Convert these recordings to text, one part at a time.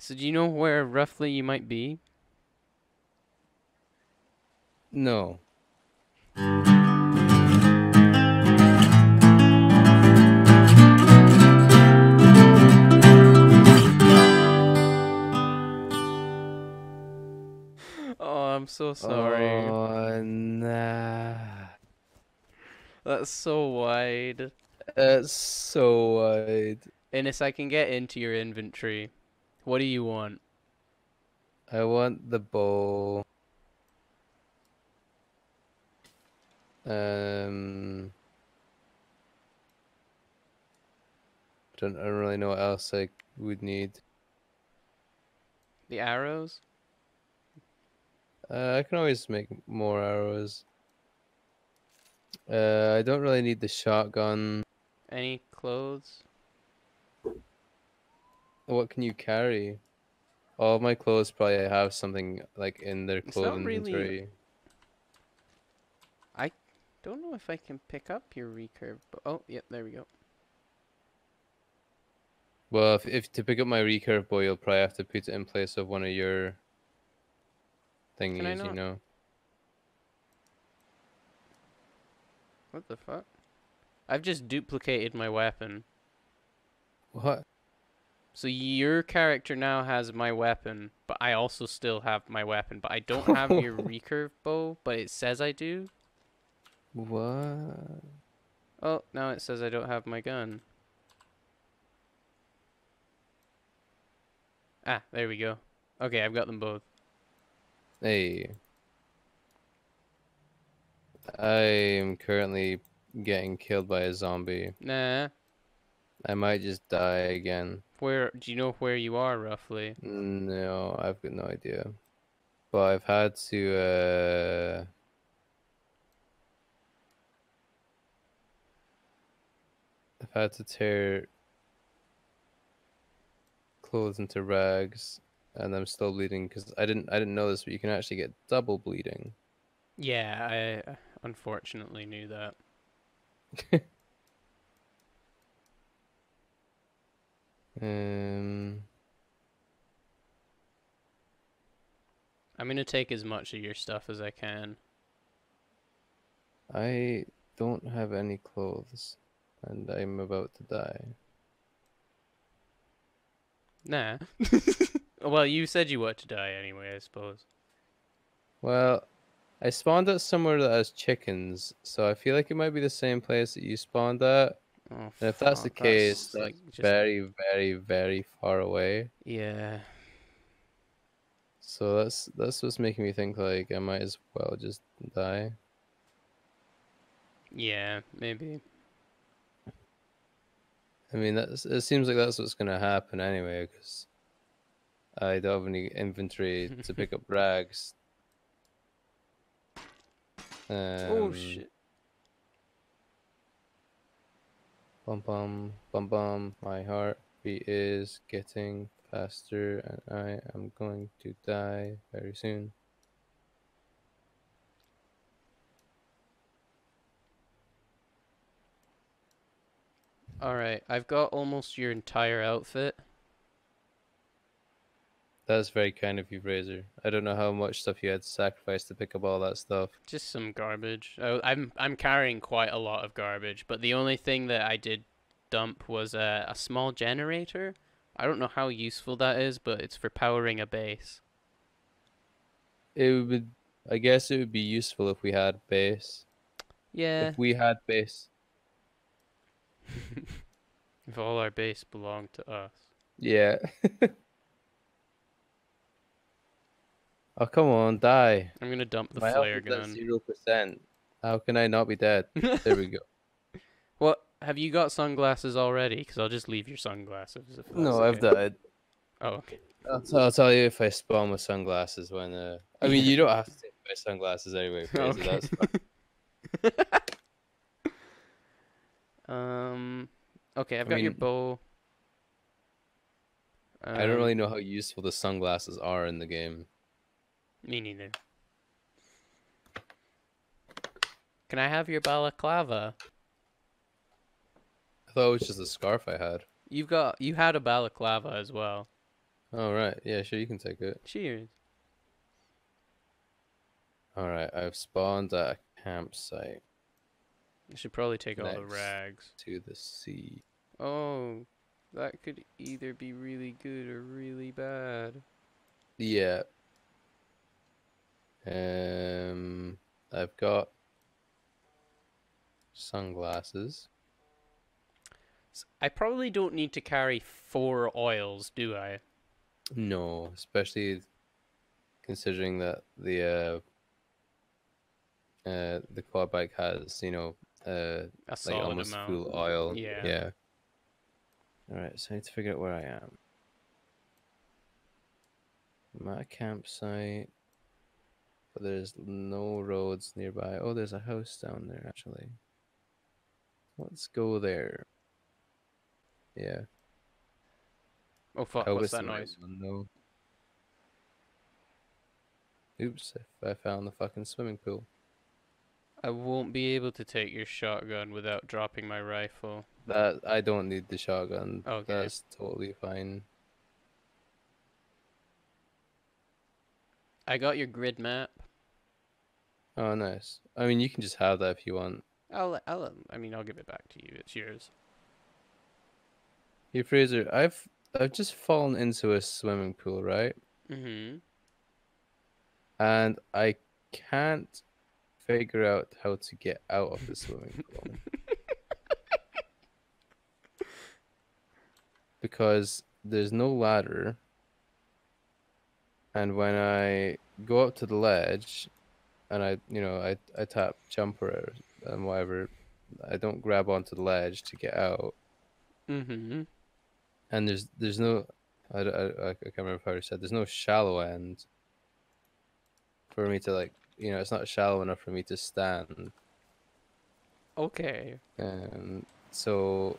So do you know where roughly you might be? No. Oh, I'm so sorry. Oh, nah. That's so wide. That's so wide. Innis, I can get into your inventory. What do you want? I want the bow. Um. I don't, I don't really know what else I would need. The arrows? Uh, I can always make more arrows. Uh, I don't really need the shotgun. Any clothes? What can you carry? All my clothes probably have something like in their clothing really- inventory. Don't know if I can pick up your recurve. But oh, yep, there we go. Well, if, if to pick up my recurve boy, you'll probably have to put it in place of one of your I thingies, you know. What the fuck? I've just duplicated my weapon. What? So your character now has my weapon, but I also still have my weapon, but I don't have your recurve bow, but it says I do. What? Oh, now it says I don't have my gun. Ah, there we go. Okay, I've got them both. Hey. I am currently getting killed by a zombie. Nah. I might just die again. Where do you know where you are roughly? No, I've got no idea. But I've had to uh I've had to tear clothes into rags and I'm still bleeding because I didn't I didn't know this, but you can actually get double bleeding. Yeah, I uh, unfortunately knew that. Um I'm gonna take as much of your stuff as I can. I don't have any clothes and I'm about to die. Nah. well, you said you were to die anyway, I suppose. Well, I spawned at somewhere that has chickens, so I feel like it might be the same place that you spawned at. Oh, And if that's the case, that's, like just very, very, very far away. yeah. So that's that's what's making me think like I might as well just die. Yeah, maybe. I mean, that's it seems like that's what's gonna happen anyway, because I don't have any inventory to pick up rags. Um, oh shit. Bum bum bum bum. My heartbeat is getting faster, and I am going to die very soon. All right, I've got almost your entire outfit. That's very kind of you, Fraser. I don't know how much stuff you had to sacrifice to pick up all that stuff. Just some garbage. I, I'm I'm carrying quite a lot of garbage, but the only thing that I did dump was a, a small generator. I don't know how useful that is, but it's for powering a base. It would, I guess, it would be useful if we had base. Yeah, If we had base, if all our base belonged to us. yeah. oh come on, die! I'm gonna dump the My health flare is at gun. zero percent. How can I not be dead? There we go. What? Have you got sunglasses already? Because I'll just leave your sunglasses. If that's no, I've died. Oh, okay. I'll, t- I'll tell you if I spawn with sunglasses when. Uh... I mean, you don't have to take my sunglasses anyway. Fraser, Okay. That's. Um. Okay, I've I got your mean, bow. I don't Um, really know how useful the sunglasses are in the game. Me neither. Can I have your balaclava? I thought it was just a scarf I had. You've got you had a balaclava as well. All right. Yeah, sure. You can take it. Cheers. All right. I've spawned at a campsite I should probably take all the rags. to the sea. Oh, that could either be really good or really bad. Yeah. Um, I've got sunglasses. I probably don't need to carry four oils, do I? No, especially considering that the uh, uh, the quad bike has, you know, uh, A like almost amount. full oil. Yeah. Yeah. All right, so I need to figure out where I am. I'm at a campsite, but there's no roads nearby. Oh, there's a house down there actually. Let's go there. Yeah. Oh fuck! What's that noise? Oops! I I found the fucking swimming pool. I won't be able to take your shotgun without dropping my rifle. That I don't need the shotgun. Okay. That's totally fine. I got your grid map. Oh, nice. I mean, you can just have that if you want. I'll, I'll, I mean, I'll give it back to you. It's yours. Hey Fraser, I've I've just fallen into a swimming pool, right? Mm-hmm. And I can't figure out how to get out of the swimming pool. because there's no ladder. And when I go up to the ledge and I, you know, I, I tap jumper and whatever, I don't grab onto the ledge to get out. Mm-hmm. and there's there's no I I can't remember how I said there's no shallow end for me to like you know it's not shallow enough for me to stand Okay. and so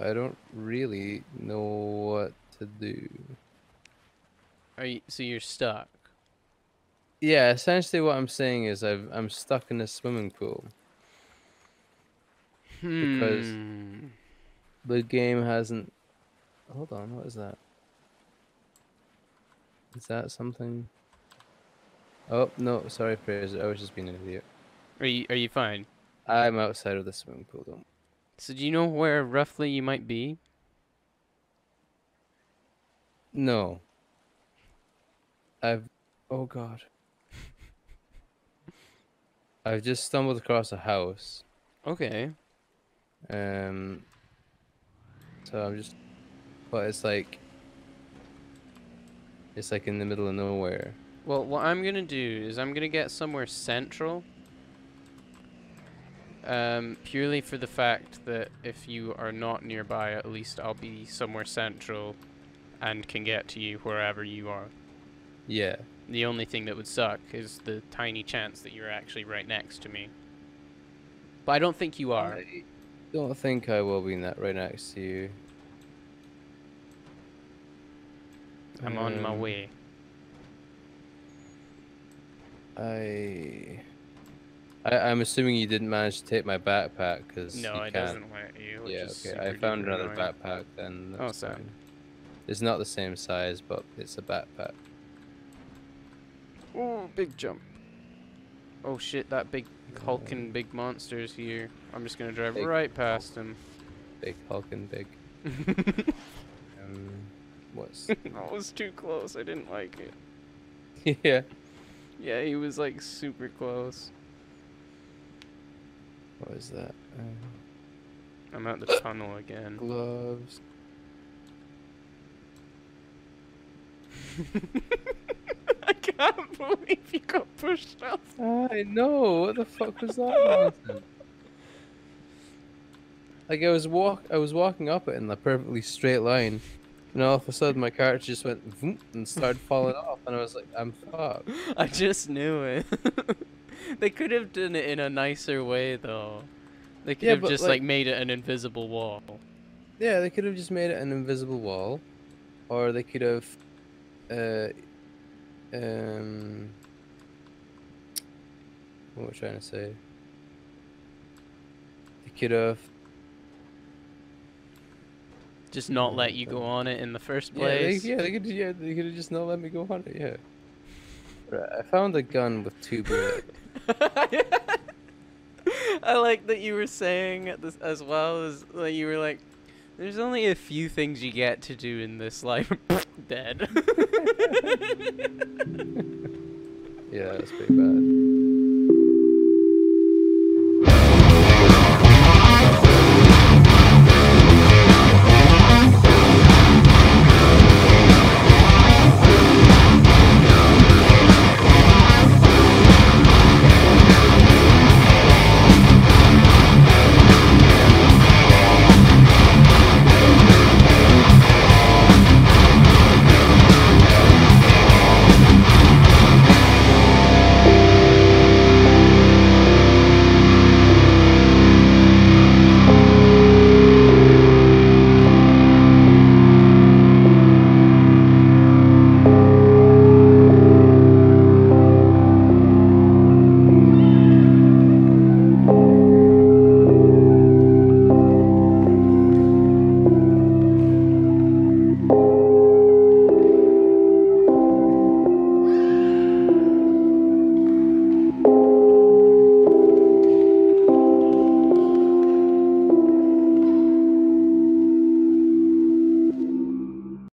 I don't really know what to do Are you? So you're stuck. Yeah essentially what I'm saying is I've I'm stuck in a swimming pool Because- Hmm. the game hasn't hold on what is that is that something oh no sorry Fraser I was just being an idiot Are you? Are you fine? I'm outside of the swimming pool. Don't. So do you know where roughly you might be? No. I've. Oh God. I've just stumbled across a house. Okay. Um. So I'm just, but it's like. It's like in the middle of nowhere. Well, what I'm gonna do is I'm gonna get somewhere central. Um, purely for the fact that if you are not nearby, at least I'll be somewhere central, and can get to you wherever you are. Yeah. The only thing that would suck is the tiny chance that you're actually right next to me. But I don't think you are. I don't think I will be that right next to you. I'm on my Um, way. I. I, I'm assuming you didn't manage to take my backpack because No, you it can't. doesn't let you. Yeah, okay. I found another annoying. backpack then. Oh, that's sound. fine. It's not the same size, but it's a backpack. Oh, big jump. Oh shit, that big hulking big monster's here. I'm just gonna drive Big right past him. Big hulking big. Um, what's that was too close. I didn't like it. yeah? Yeah, he was like super close. What is that? Um, I'm at the tunnel again. gloves. I can't believe you got pushed. I know. What the fuck was that? Like I was walk, I was walking up it in a perfectly straight line, and all of a sudden my character just went and started falling off, and I was like, I'm fucked. I just knew it. they could have done it in a nicer way though. They could Yeah, have just like- like made it an invisible wall. Yeah, they could have just made it an invisible wall, or they could have, uh, um, what was I trying to say? They could have just not let you go on it in the first Yeah, they, place. yeah, they could, yeah, they could have just not let me go on it. Yeah. Right, I found a gun with two bullets. I like that you were saying this as well as like you were like, "There's only a few things you get to do in this life." Dead. yeah, that's pretty bad.